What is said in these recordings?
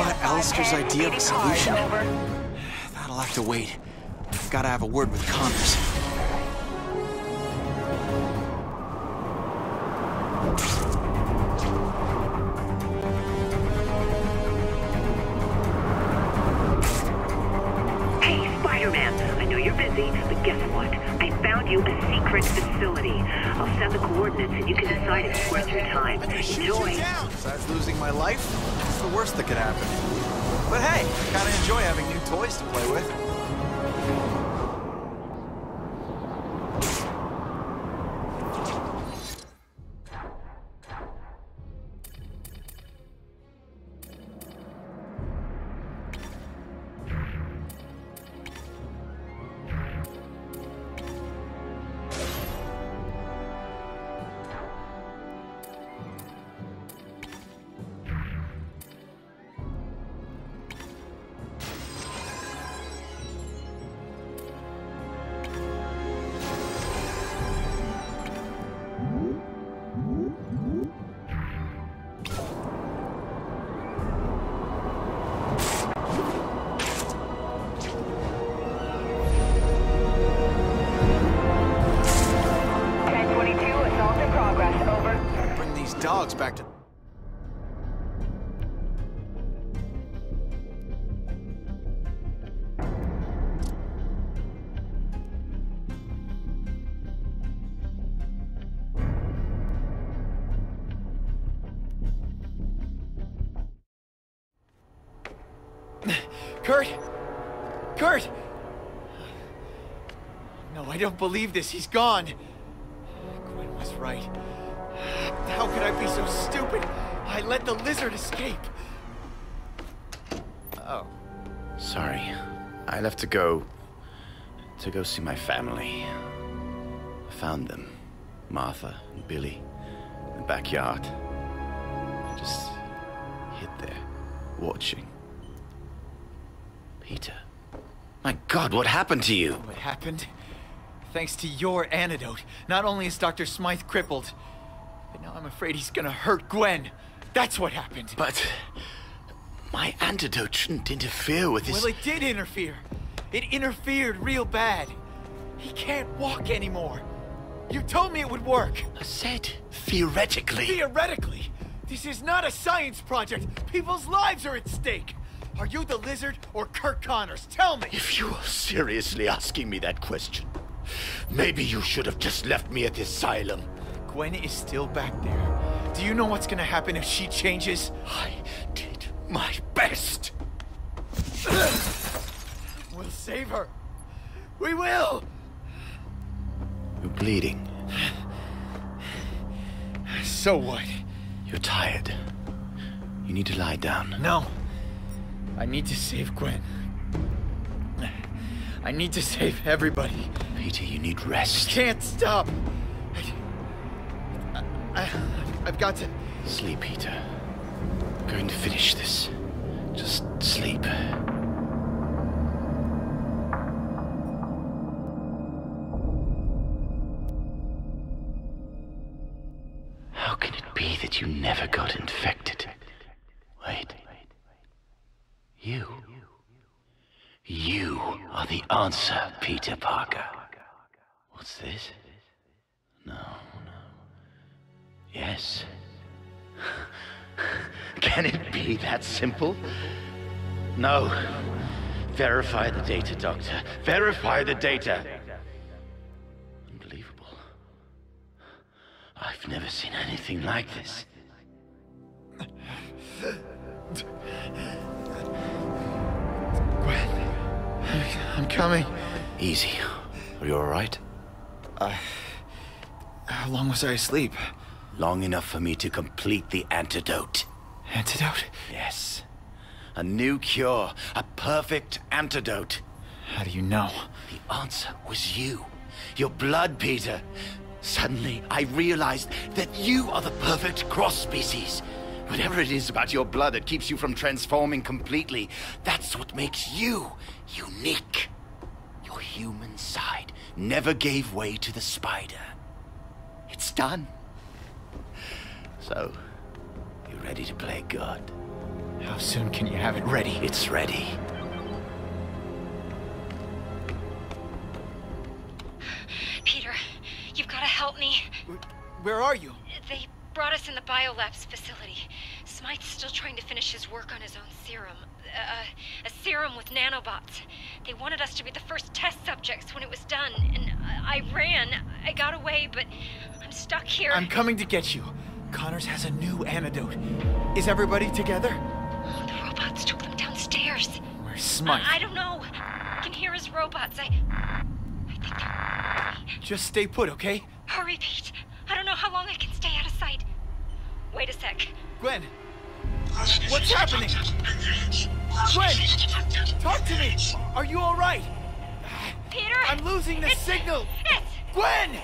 Alistair's idea of a solution? That'll have to wait. Gotta have a word with Connors. Hey, Spider-Man, I know you're busy, but guess what? I found you a secret facility. I'll send the coordinates and you can decide if it's worth your time. Enjoy. Besides losing my life, the worst that could happen. But hey, kinda enjoy having new toys to play with. To... Curt! Curt! No, I don't believe this. He's gone. Gwen was right. How could I be so stupid? I let the lizard escape. Oh. Sorry. I left to go. to go see my family. I found them. Martha and Billy. In the backyard. I just hid there, watching. Peter. My god, what happened to you? What happened? Thanks to your antidote, not only is Dr. Smythe crippled, but now I'm afraid he's gonna hurt Gwen. That's what happened. But. My antidote shouldn't interfere with his. Well, it did interfere. It interfered real bad. He can't walk anymore. You told me it would work. I said, theoretically. Theoretically, this is not a science project. People's lives are at stake. Are you the lizard or Curt Connors? Tell me. If you are seriously asking me that question, maybe you should have just left me at the asylum. Gwen is still back there. Do you know what's gonna happen if she changes? I did my best. We'll save her. We will. You're bleeding. So what? You're tired. You need to lie down. No. I need to save Gwen. I need to save everybody. Peter, you need rest. I Can't stop. I, I've got to. Sleep, Peter. I'm going to finish this. Just sleep. How can it be that you never got infected? Wait. You. You are the answer, Peter Parker. What's this? No, no. Yes. Can it be that simple? No. Verify the data, Doctor. Verify the data. Unbelievable. I've never seen anything like this. Gwen. I'm coming. Easy. Are you alright? How long was I asleep? Long enough for me to complete the antidote. Antidote? Yes. A new cure. A perfect antidote. How do you know? The answer was you. Your blood, Peter. Suddenly, I realized that you are the perfect cross species. Whatever it is about your blood that keeps you from transforming completely, that's what makes you unique. Your human side never gave way to the spider. It's done. So, you ready to play God? How soon can you have it ready? It's ready. Peter, you've got to help me. Where are you? They brought us in the biolabs facility. Smythe's still trying to finish his work on his own serum. Uh, a serum with nanobots. They wanted us to be the first test subjects when it was done, and I, I ran. I got away, but I'm stuck here. I'm coming to get you. Connors has a new antidote. Is everybody together? The robots took them downstairs. Where's Smythe? I, I don't know. I can hear his robots. I. I think they're. Just stay put, okay? Hurry, Pete. I don't know how long I can stay out of sight. Wait a sec. Gwen! What's happening? Gwen! Talk to me! Are you alright? Peter! I'm losing the signal! It's. Gwen!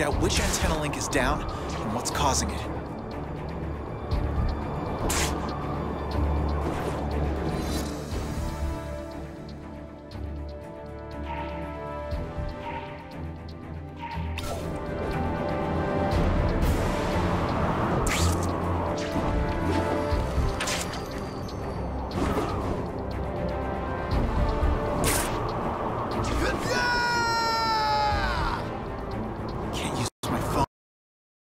Find out which antenna link is down and what's causing it.